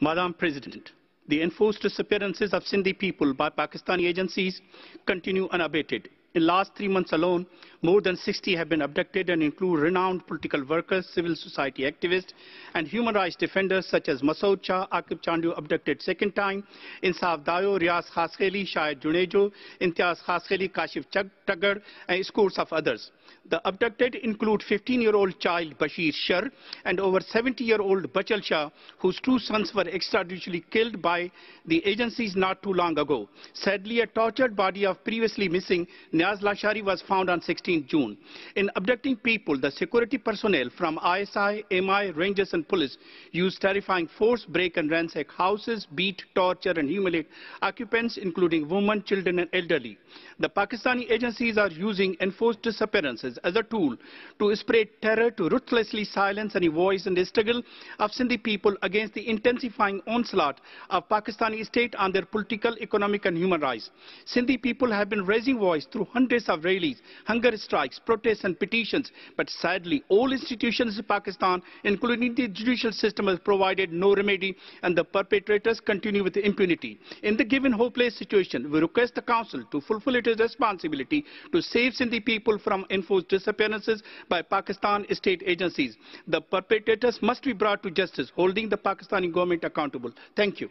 Madam President, the enforced disappearances of Sindhi people by Pakistani agencies continue unabated. In the last three months alone, more than 60 have been abducted and include renowned political workers, civil society activists, and human rights defenders such as Masood Shah, Akib Chandio abducted second time, Insaf Dayo, Riaz Khaskheli, Shahid Junejo, Imtiaz Khaskheli, Kashif Taggar, and scores of others. The abducted include 15-year-old child Bashir Shar and over 70-year-old Bachal Shah, whose two sons were extrajudicially killed by the agencies not too long ago. Sadly, a tortured body of previously missing Niaz Lashari was found on 16 June. In abducting people, the security personnel from ISI, MI, Rangers and police used terrifying force, break and ransack houses, beat, torture and humiliate occupants, including women, children and elderly. The Pakistani agencies are using enforced disappearances as a tool to spread terror, to ruthlessly silence any voice and struggle of Sindhi people against the intensifying onslaught of Pakistani state on their political, economic and human rights. Sindhi people have been raising voice through hundreds of rallies, hunger strikes, protests and petitions, but sadly all institutions in Pakistan, including the judicial system, have provided no remedy and the perpetrators continue with impunity. In the given hopeless situation, we request the Council to fulfill its responsibility to save Sindhi people from enforced disappearances by Pakistan state agencies. The perpetrators must be brought to justice, holding the Pakistani government accountable. Thank you.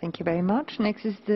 Thank you very much. Next is the